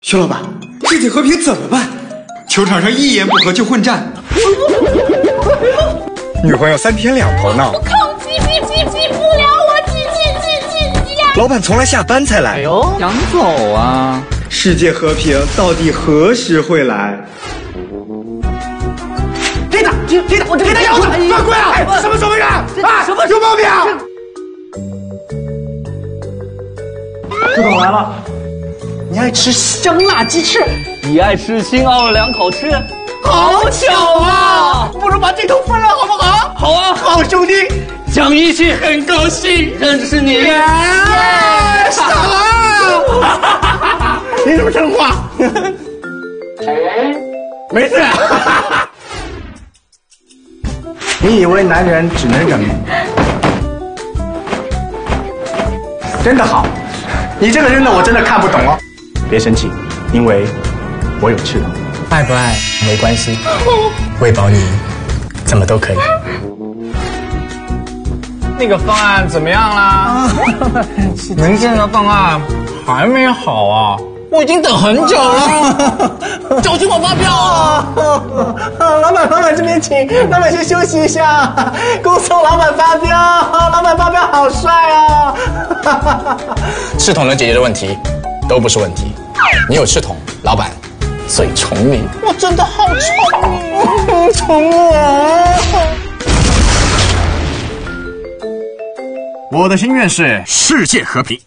徐老板，世界和平怎么办？球场上一言不合就混战，女朋友三天两头闹，我抗击击击击不了，我击击击击击呀！老板从来下班才来。哎呦，想走啊！世界和平到底何时会来？给他，给他，我这给他腰子，犯规了！什么守门员？啊，什么有毛病？副总来了，你爱吃香辣鸡翅，你爱吃新奥尔良烤翅，好巧啊！不如把这头分了，好不好？好啊，好兄弟，讲义气，很高兴认识你。傻了！你怎么生话？没事。你以为男人只能忍吗？真的好，你这个扔的我真的看不懂哦。别生气，因为我有翅膀。爱不爱没关系，喂饱你怎么都可以。那个方案怎么样啦？明天的方案还没好啊，我已经等很久了。交请我发票啊！老板，老板这边请，老板先休息一下。恭送老板发票，老板发票好帅啊！赤桶能解决的问题都不是问题，你有赤桶，老板最宠你。我真的好宠你，宠我。我的心愿是世界和平。